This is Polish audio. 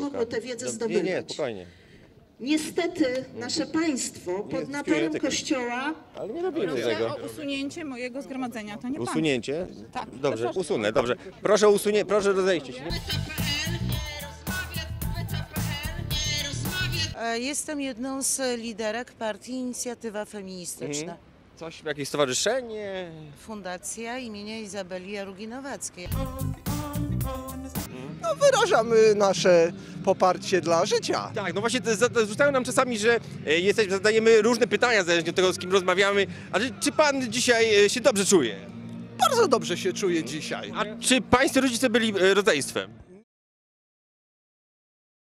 mogło tę wiedzę Nie, zdobywać. nie, spokojnie. Niestety nasze państwo pod Nie, naporem. Kościoła Ale nie robimy Proszę tego. o usunięcie mojego zgromadzenia, to nie pan. Usunięcie? Tak, Dobrze, proszę. usunę, dobrze. Proszę o usunięcie, proszę rozejście się. E, Jestem jedną z liderek partii Inicjatywa Feministyczna. Coś, jakieś stowarzyszenie? Fundacja imienia Izabeli Jarugi-Nowackiej. No, wyrażamy nasze poparcie dla życia. Tak, no właśnie rzucają nam czasami, że e, jesteś, zadajemy różne pytania zależnie od tego, z kim rozmawiamy. Ale czy pan dzisiaj e, się dobrze czuje? Bardzo dobrze się czuję dzisiaj. A czy pańscy rodzice byli e, rodzeństwem?